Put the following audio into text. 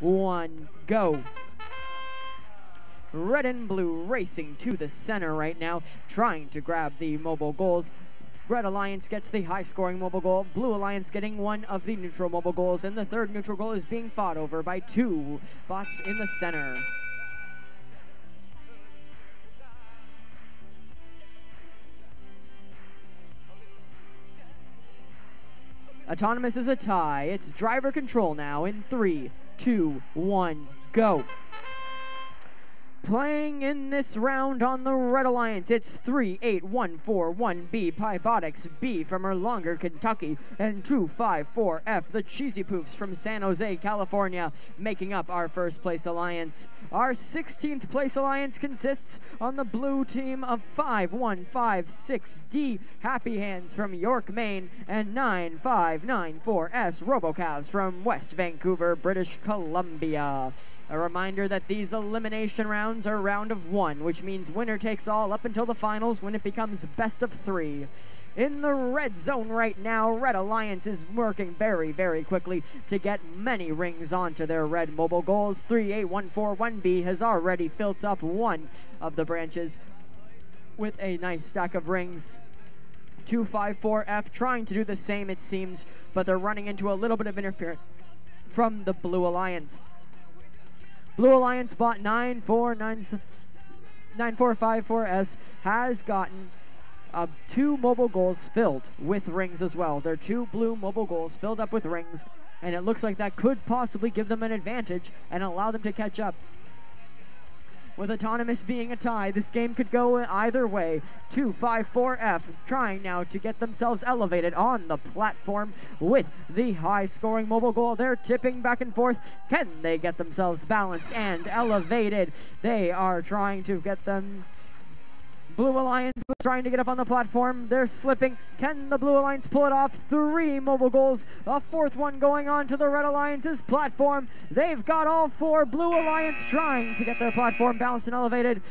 one, go. Red and blue racing to the center right now, trying to grab the mobile goals. Red Alliance gets the high scoring mobile goal. Blue Alliance getting one of the neutral mobile goals. And the third neutral goal is being fought over by two bots in the center. Autonomous is a tie. It's driver control now in three, two, one, go. Playing in this round on the Red Alliance, it's 38141B Pybotics B from Erlanger, Kentucky, and 254F, the Cheesy Poofs from San Jose, California, making up our first place alliance. Our 16th place alliance consists on the blue team of 5156D Happy Hands from York, Maine, and 9594S Robocavs from West Vancouver, British Columbia. A reminder that these elimination rounds are round of one, which means winner takes all up until the finals when it becomes best of three. In the red zone right now, Red Alliance is working very, very quickly to get many rings onto their red mobile goals. 38141B has already filled up one of the branches with a nice stack of rings. 254F trying to do the same, it seems, but they're running into a little bit of interference from the Blue Alliance. Blue Alliance bot 9454S has gotten uh, two mobile goals filled with rings as well. They're two blue mobile goals filled up with rings, and it looks like that could possibly give them an advantage and allow them to catch up. With Autonomous being a tie, this game could go either way. 254F trying now to get themselves elevated on the platform with the high scoring mobile goal. They're tipping back and forth. Can they get themselves balanced and elevated? They are trying to get them Blue Alliance was trying to get up on the platform. They're slipping. Can the Blue Alliance pull it off? Three mobile goals. A fourth one going on to the Red Alliance's platform. They've got all four. Blue Alliance trying to get their platform balanced and elevated.